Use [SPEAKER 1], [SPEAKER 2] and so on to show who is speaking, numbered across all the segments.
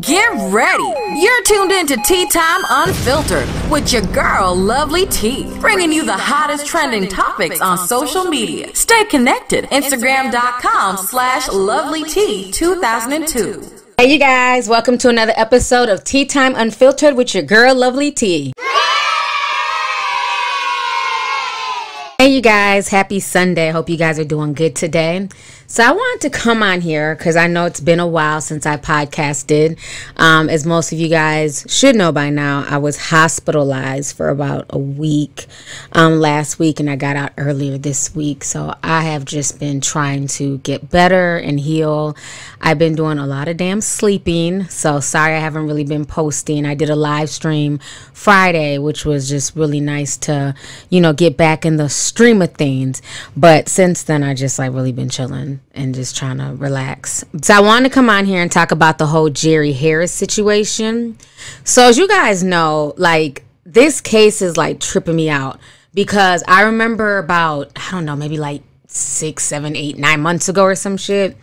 [SPEAKER 1] Get ready! You're tuned in to Tea Time Unfiltered with your girl, Lovely Tea, bringing you the hottest trending topics on social media. Stay connected. Instagram.com slash Lovely T 2002.
[SPEAKER 2] Hey, you guys, welcome to another episode of Tea Time Unfiltered with your girl, Lovely T. Hey, you guys, happy Sunday. Hope you guys are doing good today. So I wanted to come on here because I know it's been a while since I podcasted. Um, as most of you guys should know by now, I was hospitalized for about a week um, last week, and I got out earlier this week. So I have just been trying to get better and heal. I've been doing a lot of damn sleeping. So sorry I haven't really been posting. I did a live stream Friday, which was just really nice to, you know, get back in the stream of things. But since then, I just like really been chilling and just trying to relax. So I want to come on here and talk about the whole Jerry Harris situation. So as you guys know, like this case is like tripping me out because I remember about I don't know maybe like six, seven, eight, nine months ago or some shit.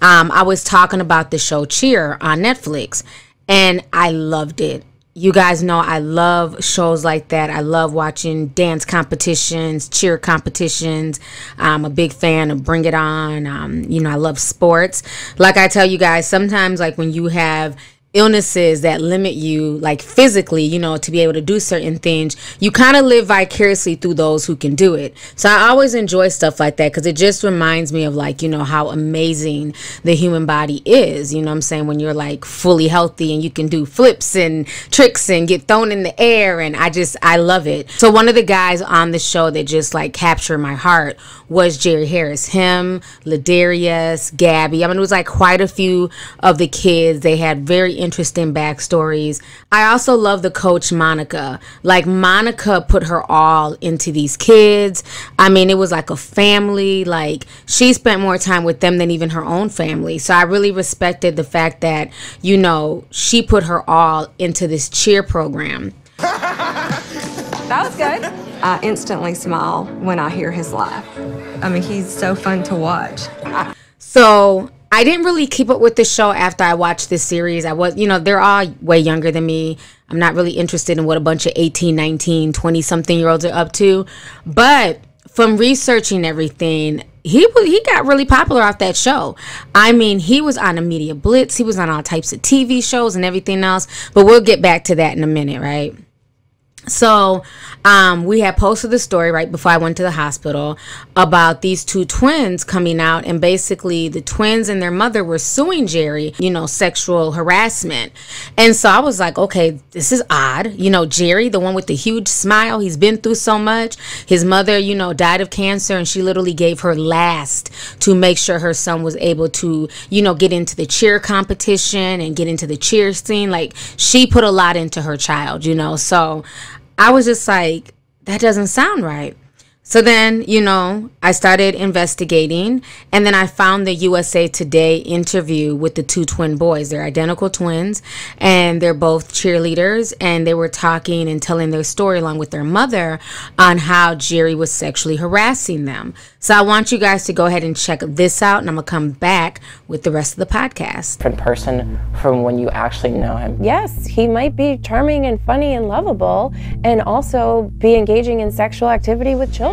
[SPEAKER 2] Um, I was talking about the show Cheer on Netflix, and I loved it you guys know I love shows like that. I love watching dance competitions, cheer competitions. I'm a big fan of Bring It On. Um, you know, I love sports. Like I tell you guys, sometimes, like when you have illnesses that limit you like physically you know to be able to do certain things you kind of live vicariously through those who can do it. So i always enjoy stuff like that because it just reminds me of like you know how amazing the human body is you know i'm saying? When you're like fully healthy and you can do flips and tricks and get thrown in the air and i just i love it. So one of the guys on the show that just like captured my heart was jerry harris. Him ladarius Gabi i mean it was like quite a few of the kids. They had very interesting backstories. I also love the coach Monica. Like Monica put her all into these kids. I mean, it was like a family. Like she spent more time with them than even her own family. So I really respected the fact that, you know, she put her all into this cheer program.
[SPEAKER 3] that was good.
[SPEAKER 4] I instantly smile when I hear his laugh. I mean, he's so fun to watch.
[SPEAKER 2] So I didn't really keep up with the show after I watched this series. I was, you know, they're all way younger than me. I'm not really interested in what a bunch of 18, 19, 20 something year olds are up to. But from researching everything, he he got really popular off that show. I mean, he was on a media blitz. He was on all types of TV shows and everything else. But we'll get back to that in a minute, right? So, um, we had posted the story right before I went to the hospital about these two twins coming out, and basically the twins and their mother were suing Jerry, you know, sexual harassment. And so I was like, okay, this is odd. You know, Jerry, the one with the huge smile, he's been through so much. His mother, you know, died of cancer, and she literally gave her last to make sure her son was able to, you know, get into the cheer competition and get into the cheer scene. Like, she put a lot into her child, you know, so. I was just like, that doesn't sound right. So then, you know, I started investigating and then I found the USA Today interview with the two twin boys. They're identical twins and they're both cheerleaders and they were talking and telling their story along with their mother on how Jerry was sexually harassing them. So I want you guys to go ahead and check this out, and I'm gonna come back with the rest of the podcast.
[SPEAKER 5] Different person from when you actually know him.
[SPEAKER 3] Yes, he might be charming and funny and lovable, and also be engaging in sexual activity with children.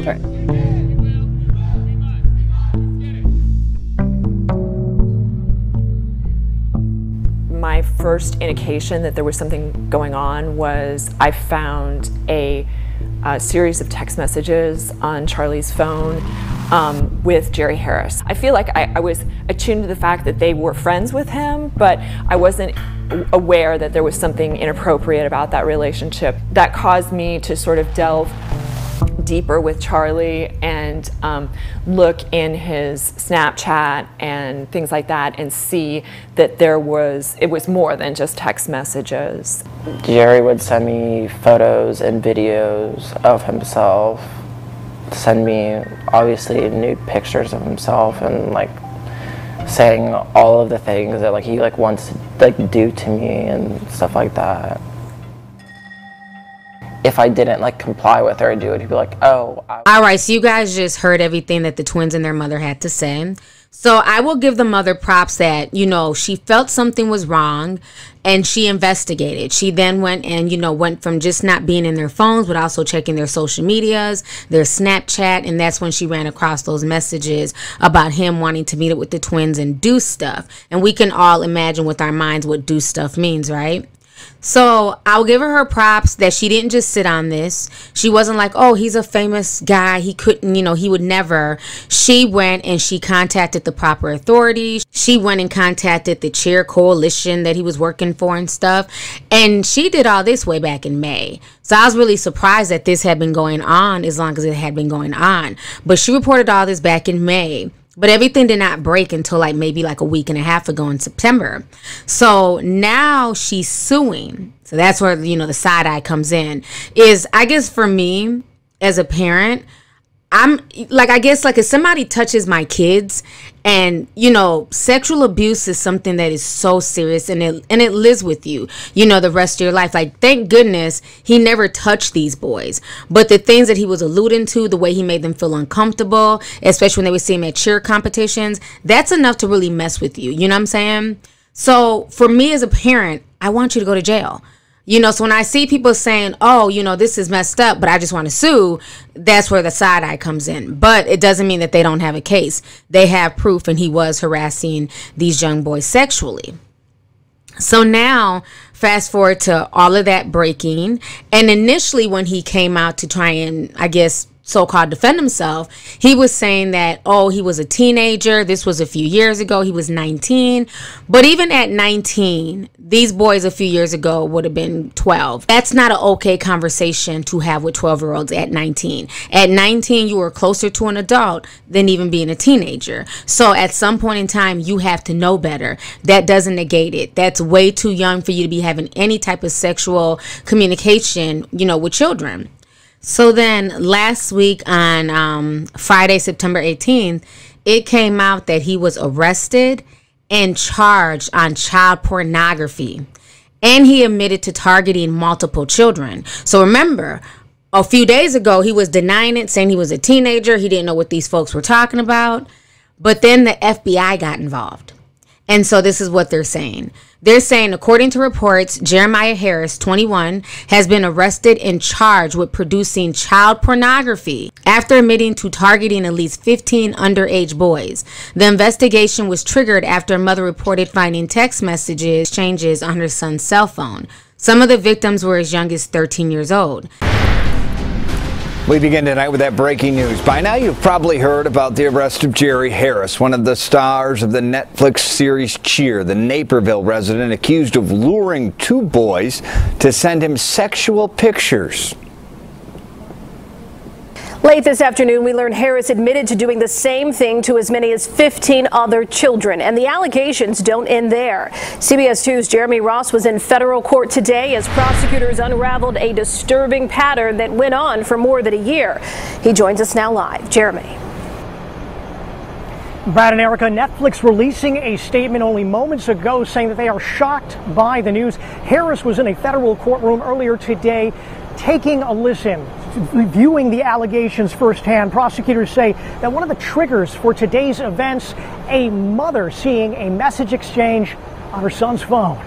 [SPEAKER 6] My first indication that there was something going on was I found a, a series of text messages on Charlie's phone um, with Jerry Harris. I feel like I, I was attuned to the fact that they were friends with him, but I wasn't aware that there was something inappropriate about that relationship. That caused me to sort of delve deeper with Charlie and um, look in his Snapchat and things like that and see that there was, it was more than just text messages.
[SPEAKER 5] Jerry would send me photos and videos of himself send me obviously nude pictures of himself and like saying all of the things that like he like wants to like do to me and stuff like that. If I didn't like comply with or do it, he'd be like, "Oh."
[SPEAKER 2] All right, so you guys just heard everything that the twins and their mother had to say. So I will give the mother props that, you know, she felt something was wrong and she investigated. She then went and, you know, went from just not being in their phones, but also checking their social medias, their Snapchat. And that's when she ran across those messages about him wanting to meet up with the twins and do stuff. And we can all imagine with our minds what do stuff means, right? So I'll give her her props that she didn't just sit on this. She wasn't like, oh, he's a famous guy. He couldn't, you know, he would never. She went and she contacted the proper authorities. She went and contacted the cheer coalition that he was working for and stuff. And she did all this way back in May. So I was really surprised that this had been going on as long as it had been going on. But she reported all this back in May. But everything did not break until like maybe like a week and a half ago in September. So now she's suing. So that's where, you know, the side eye comes in. Is I guess for me as a parent, I'm like, I guess, like if somebody touches my kids, and you know, sexual abuse is something that is so serious, and it and it lives with you, you know, the rest of your life. Like, thank goodness he never touched these boys, but the things that he was alluding to, the way he made them feel uncomfortable, especially when they would see him at cheer competitions, that's enough to really mess with you. You know what I'm saying? So for me as a parent, I want you to go to jail. You know, so when I see people saying, oh, you know, this is messed up, but I just want to sue, that's where the side eye comes in. But it doesn't mean that they don't have a case. They have proof, and he was harassing these young boys sexually. So now, fast forward to all of that breaking. And initially, when he came out to try and, I guess, so called defend himself, he was saying that, oh, he was a teenager. This was a few years ago. He was 19. But even at 19, these boys a few years ago would have been 12. That's not an okay conversation to have with 12 year olds at 19. At 19, you are closer to an adult than even being a teenager. So at some point in time, you have to know better. That doesn't negate it. That's way too young for you to be having any type of sexual communication, you know, with children. So then last week on um, Friday, September 18th, it came out that he was arrested and charged on child pornography. And he admitted to targeting multiple children. So remember, a few days ago, he was denying it, saying he was a teenager. He didn't know what these folks were talking about. But then the FBI got involved. And so this is what they're saying. They're saying, according to reports, Jeremiah Harris, 21, has been arrested and charged with producing child pornography after admitting to targeting at least 15 underage boys. The investigation was triggered after a mother reported finding text messages changes on her son's cell phone. Some of the victims were as young as 13 years old.
[SPEAKER 7] We begin tonight with that breaking news. By now, you've probably heard about the arrest of Jerry Harris, one of the stars of the Netflix series Cheer, the Naperville resident accused of luring two boys to send him sexual pictures.
[SPEAKER 8] Late this afternoon, we learned Harris admitted to doing the same thing to as many as 15 other children, and the allegations don't end there. CBS 2's Jeremy Ross was in federal court today as prosecutors unraveled a disturbing pattern that went on for more than a year. He joins us now live. Jeremy.
[SPEAKER 9] Brad and Erica, Netflix releasing a statement only moments ago saying that they are shocked by the news. Harris was in a federal courtroom earlier today taking a listen, reviewing the allegations firsthand, prosecutors say that one of the triggers for today's events, a mother seeing a message exchange on her son's phone.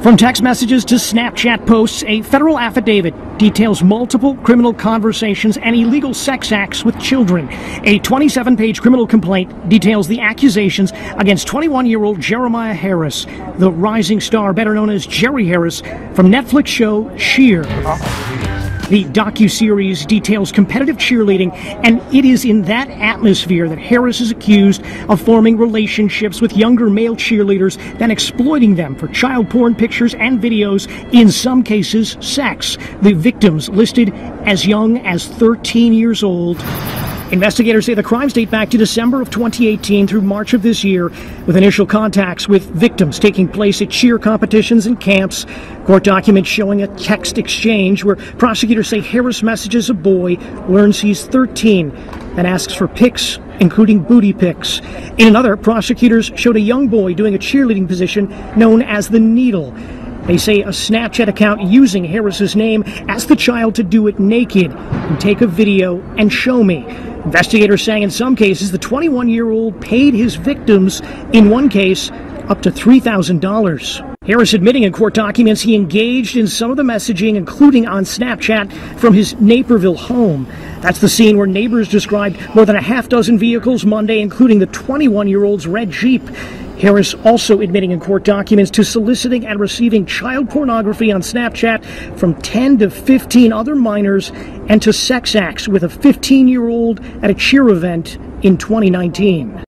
[SPEAKER 9] From text messages to Snapchat posts, a federal affidavit details multiple criminal conversations and illegal sex acts with children. A 27 page criminal complaint details the accusations against 21 year old Jeremiah Harris, the rising star better known as Jerry Harris, from Netflix show Cheer. The docu-series details competitive cheerleading, and it is in that atmosphere that Harris is accused of forming relationships with younger male cheerleaders, then exploiting them for child porn pictures and videos, in some cases, sex. The victims listed as young as 13 years old. Investigators say the crimes date back to December of 2018 through March of this year, with initial contacts with victims taking place at cheer competitions and camps. Court documents showing a text exchange where prosecutors say Harris messages a boy, learns he's 13, and asks for pics, including booty pics. In another, prosecutors showed a young boy doing a cheerleading position known as the needle. They say a Snapchat account using Harris's name asked the child to do it naked and take a video and show me. Investigators saying in some cases the 21 year old paid his victims, in one case, up to $3,000. Harris admitting in court documents he engaged in some of the messaging, including on Snapchat, from his Naperville home. That's the scene where neighbors described more than a half dozen vehicles Monday, including the 21 year old's red Jeep. Harris also admitting in court documents to soliciting and receiving child pornography on Snapchat from 10 to 15 other minors and to sex acts with a 15 year old at a cheer event in 2019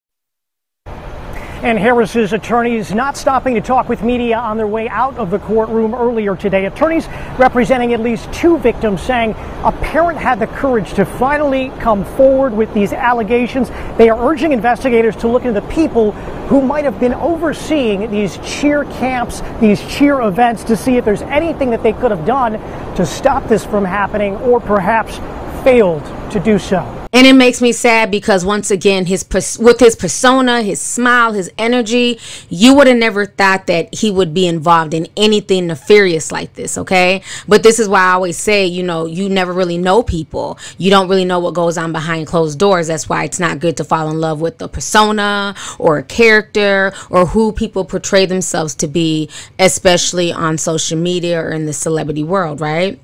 [SPEAKER 9] and Harris's attorneys not stopping to talk with media on their way out of the courtroom earlier today. Attorneys representing at least two victims saying a parent had the courage to finally come forward with these allegations. They are urging investigators to look into the people who might have been overseeing these cheer camps, these cheer events, to see if there's anything that they could have done to stop this from happening or perhaps failed to do so.
[SPEAKER 2] And it makes me sad because once again, his with his persona, his smile, his energy, you would have never thought that he would be involved in anything nefarious like this. Okay, but this is why I always say, you know, you never really know people. You don't really know what goes on behind closed doors. That's why it's not good to fall in love with a persona or a character or who people portray themselves to be, especially on social media or in the celebrity world, right?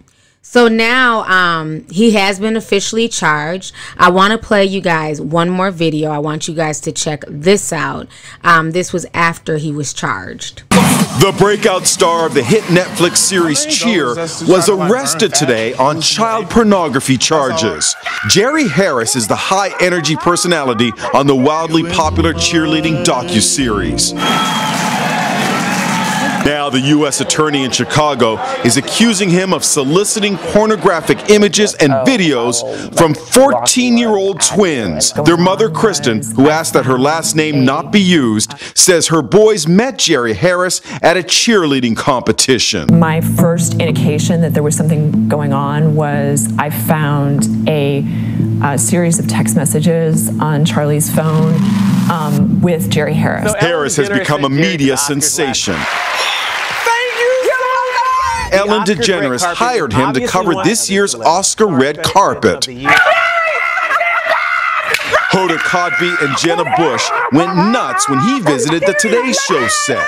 [SPEAKER 2] So now um, he has been officially charged. I want to play you guys one more video. I want you guys to check this out. Um, this was after he was charged.
[SPEAKER 10] The breakout star of the hit Netflix series Cheer was arrested today on child pornography charges. Jerry Harris is the high energy personality on the wildly popular cheerleading docu-series. Now, the U.S. Attorney in Chicago is accusing him of soliciting pornographic images and oh. videos from 14 year old twins. Their mother, Kristen, who asked that her last name not be used, says her boys met Jerry Harris at a cheerleading competition.
[SPEAKER 6] My first indication that there was something going on was I found a, a series of text messages on Charlie's phone um, with Jerry Harris.
[SPEAKER 10] So Harris has become a media sensation. Ellen DeGeneres hired him to cover this year's Oscar red carpet. Hoda Kotb and Jenna Bush went nuts when he visited the Today Show set.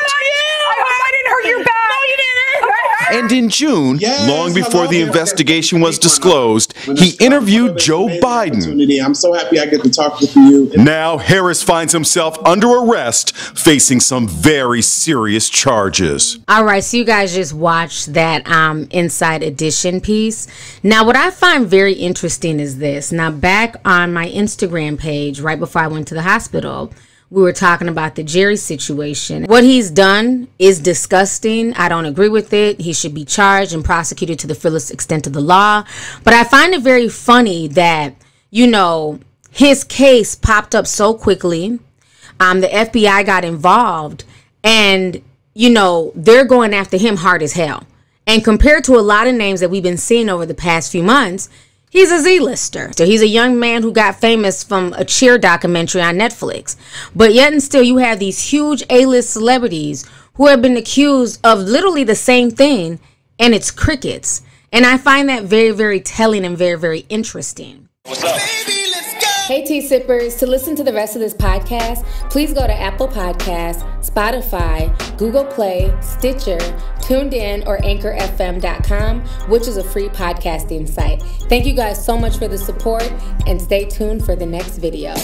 [SPEAKER 10] And in June, yes, long before the investigation was disclosed, he interviewed Joe Biden.
[SPEAKER 11] I'm so happy I get to talk with you.
[SPEAKER 10] Now, Harris finds himself under arrest, facing some very serious charges.
[SPEAKER 2] All right, so you guys just watched that um, Inside Edition piece. Now, what I find very interesting is this. Now, back on my Instagram page, right before I went to the hospital, we were talking about the Jerry situation. What he's done is disgusting. I don't agree with it. He should be charged and prosecuted to the fullest extent of the law. But I find it very funny that, you know, his case popped up so quickly. Um, the FBI got involved and, you know, they're going after him hard as hell. And compared to a lot of names that we've been seeing over the past few months, He's a Z-lister. So he's a young man who got famous from a cheer documentary on Netflix. But yet and still you have these huge A-list celebrities who have been accused of literally the same thing and it's crickets. And I find that very, very telling and very, very interesting. What's up? Hey, Tea Sippers. To listen to the rest of this podcast, please go to Apple Podcasts, Spotify, Google Play, Stitcher, TuneIn, or AnchorFM.com, which is a free podcasting site. Thank you guys so much for the support and stay tuned for the next video.